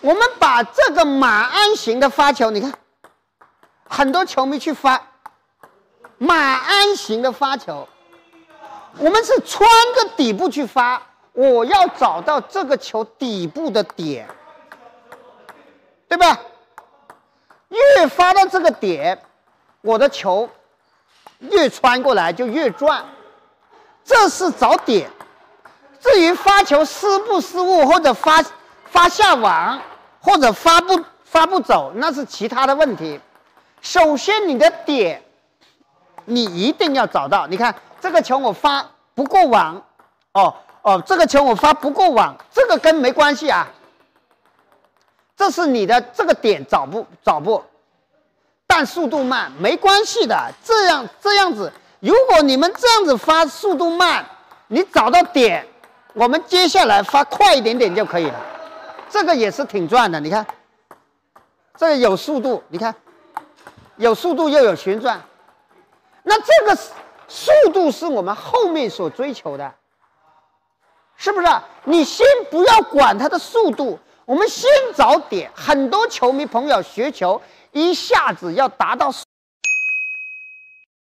我们把这个马鞍形的发球，你看，很多球迷去发马鞍形的发球，我们是穿个底部去发，我要找到这个球底部的点，对吧？越发到这个点，我的球越穿过来就越转，这是找点。至于发球失不失误，或者发发下网。或者发不发不走，那是其他的问题。首先，你的点，你一定要找到。你看这个球我发不过网，哦哦，这个球我发不过网，这个跟没关系啊。这是你的这个点找不找不，但速度慢没关系的。这样这样子，如果你们这样子发速度慢，你找到点，我们接下来发快一点点就可以了。这个也是挺转的，你看，这个有速度，你看，有速度又有旋转，那这个速度是我们后面所追求的，是不是？你先不要管它的速度，我们先找点。很多球迷朋友学球一下子要达到。